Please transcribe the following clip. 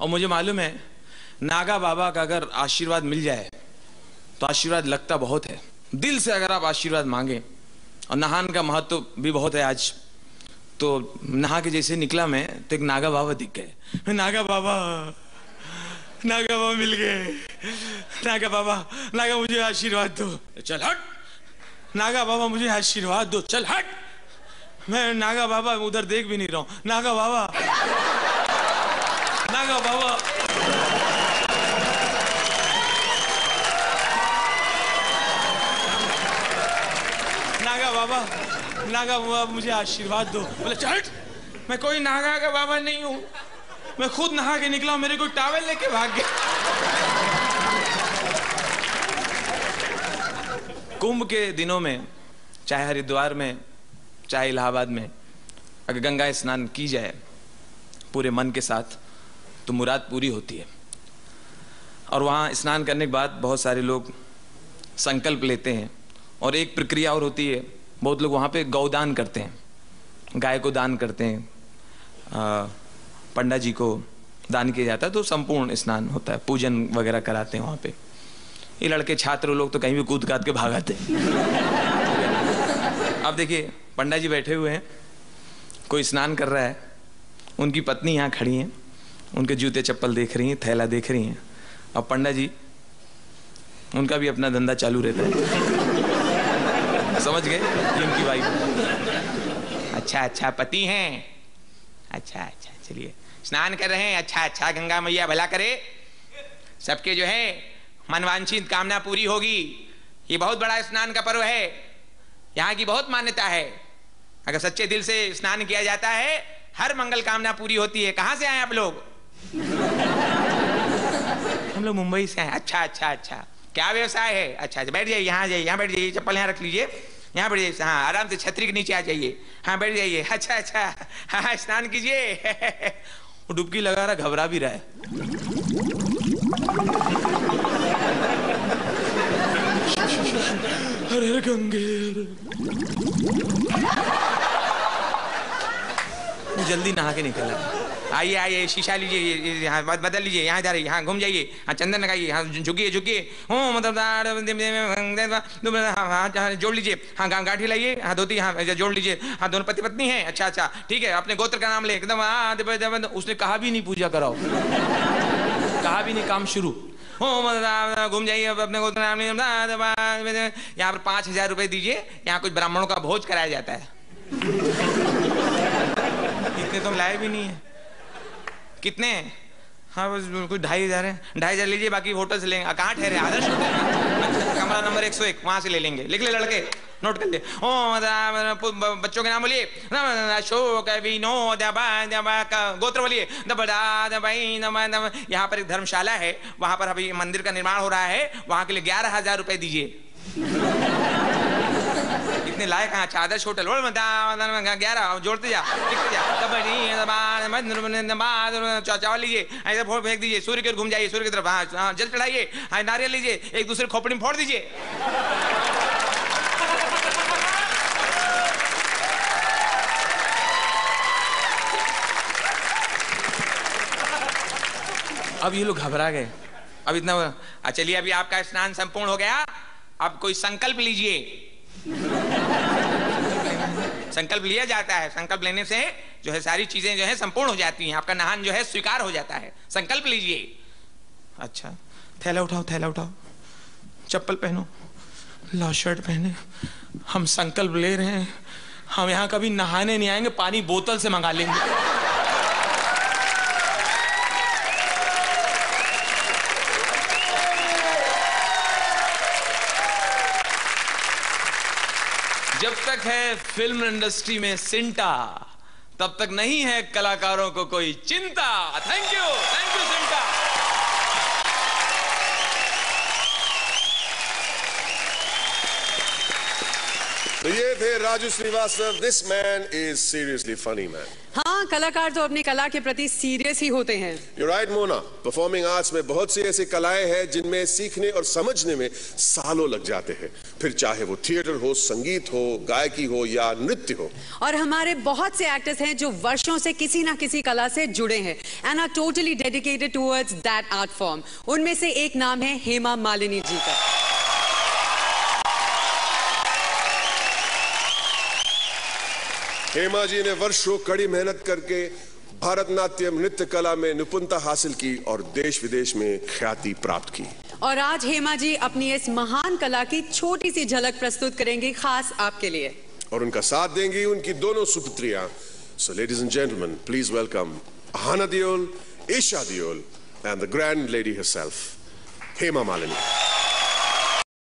और मुझे मालूम है, नागा बाबा का अगर आशीर्वाद मिल जाए तो आशीर्वाद लगता बहुत है। दिल से अगर आप आशीर्वाद मांगे, और नहान का महत्व भी बहुत है आज तो नहा के जैसे निकला मैं तो एक नागा बाबा दिख गए। नागा बाबा नागा बाबा मिल गए। नागा बाबा, नागा मुझे आशीर्वाद दो। चल हट। नागा बाबा मुझे आशीर्वाद दो। चल हट। मैं नागा बाबा उधर देख भी नहीं रहा हूँ। नागा बाबा नागा बाबा नागा बाबा नागा बाबा मुझे आशीर्वाद दो बोले चल मैं कोई नागा का बाबा नहीं हूँ मैं खुद नहा के निकला मेरे को टावल लेके भाग गया कुंभ के दिनों में चाहे हरिद्वार में चाहे इलाहाबाद में अगर गंगा स्नान की जाए पूरे मन के साथ तो मुराद पूरी होती है। और वहाँ स्नान करने के बाद बहुत सारे लोग संकल्प लेते हैं और एक प्रक्रिया और होती है, बहुत लोग वहाँ पे गौदान करते हैं, गाय को दान करते हैं पंडा जी को दान किया जाता है तो संपूर्ण स्नान होता है, पूजन वगैरह कराते हैं वहाँ पे। ये लड़के छात्र लोग तो कहीं भी कूद काद के भागाते अब देखिए पंडा जी बैठे हुए हैं, कोई स्नान कर रहा है, उनकी पत्नी यहाँ खड़ी हैं। उनके जूते चप्पल देख रही हैं, थैला देख रही हैं। और पंडा जी, उनका भी अपना धंधा चालू रहता है। समझ गए? ये उनकी वाइफ अच्छा अच्छा पति हैं। अच्छा अच्छा चलिए। स्नान कर रहे हैं। अच्छा अच्छा गंगा मैया, भला करे। सबके जो है, मनवांछित कामना पूरी होगी। ये बहुत बड़ा स्नान का पर्व है। यहाँ की बहुत मान्यता है। अगर सच्चे दिल से स्नान किया जाता है, हर मंगल कामना पूरी होती है। कहाँ से आए आप लोग? हम लोग मुंबई से आए अच्छा अच्छा अच्छा। क्या व्यवसाय है? अच्छा अच्छा बैठ जाइए, यहाँ जाइए, यहाँ बैठ जाइए, चप्पल यहाँ रख लीजिए। यहाँ बैठ जाइए हाँ आराम से छतरी के नीचे आ जाइए। हाँ बैठ जाइए। अच्छा अच्छा हाँ स्नान कीजिए। वो डुबकी लगा रहा, घबरा भी रहा है। अरे गंगे जल्दी नहा के निकल आइए आइए, शीशा लीजिए यहाँ बदल लीजिए, यहाँ जा रही यहाँ घूम जाइए हाँ चंदन लगाइए हाँ झुकिए झुकिए। हो मतलब जोड़ लीजिए। हाँ गाँव गाठी लाइए हाँ धोती हाँ जोड़ लीजिए। हाँ दोनों पति पत्नी है अच्छा अच्छा ठीक है, अपने गोत्र का नाम ले, एकदम उसने कहा भी नहीं पूजा कराओ। कहा भी नहीं, काम शुरू। मतलब घूम जाइए अपने गोत्र नाम यहाँ पर पाँच हज़ार रुपए दीजिए, यहाँ कुछ ब्राह्मणों का भोज कराया जाता है। इतने तो लाए भी नहीं है। कितने? हाँ बस कुछ ढाई हज़ार है। ढाई हज़ार लीजिए, बाकी होटल से लेंगे। कहाँ ठहरे आदर्श कमरा नंबर एक सौ एक, वहाँ से ले लेंगे। लिख ले लड़के, नोट कर ले। ओ बच्चों के नाम बोलिए। अशोक, विनोद गोत्र बोलिए। यहाँ पर एक धर्मशाला है। वहाँ पर अभी मंदिर का निर्माण हो रहा है। वहाँ के लिए ग्यारह हज़ार रुपए दीजिए। इतने लायक हैं। अच्छा आदर्श होटल ग्यारह जोड़ते जा लिखते जा। कबड्डी चावल लीजिए, ऐसे फोड़ फेंक दीजिए, सूर्य की ओर घूम जाइए, सूर्य की तरफ़ हाँ जल चढ़ाइए हाँ नारियल लीजिए, एक दूसरे खोपड़ी में फोड़ दीजिए। अब ये लोग घबरा गए। अब इतना चलिए, अभी आपका स्नान संपूर्ण हो गया। अब कोई संकल्प लीजिए। संकल्प लिया जाता है। संकल्प लेने से जो है सारी चीज़ें जो है संपूर्ण हो जाती हैं। आपका नहान जो है स्वीकार हो जाता है। संकल्प लीजिए। अच्छा थैला उठाओ थैला उठाओ। चप्पल पहनो ला शर्ट पहने। हम संकल्प ले रहे हैं। हम यहाँ कभी नहाने नहीं आएँगे, पानी बोतल से मंगा लेंगे। जब तक है फ़िल्म इंडस्ट्री में सिंटा तब तक नहीं है कलाकारों को कोई चिंता। थैंक यू थैंक यू सिंटा। तो ये थे Raju Srivastava this man is seriously funny man हाँ कलाकार तो अपनी कला के प्रति सीरियस ही होते हैं। You're right, Mona performing arts में बहुत सी ऐसी कलाएँ हैं जिनमें सीखने और समझने में सालों लग जाते हैं। फिर चाहे वो थिएटर हो संगीत हो गायकी हो या नृत्य हो। और हमारे बहुत से एक्टर्स हैं जो वर्षों से किसी ना किसी कला से जुड़े हैं and are totally dedicated towards that art form उनमें से एक नाम है हेमा मालिनी जी का। हेमा जी ने वर्षों कड़ी मेहनत करके भारतनाट्यम नृत्य कला में निपुणता हासिल की और देश विदेश में ख्याति प्राप्त की। और आज हेमा जी अपनी इस महान कला की छोटी सी झलक प्रस्तुत करेंगी खास आपके लिए। और उनका साथ देंगी उनकी दोनों सुपुत्रियाँ। So ladies and gentleman please welcome Hana Diol, Isha Diol, and the grand lady herself, Hema Malini.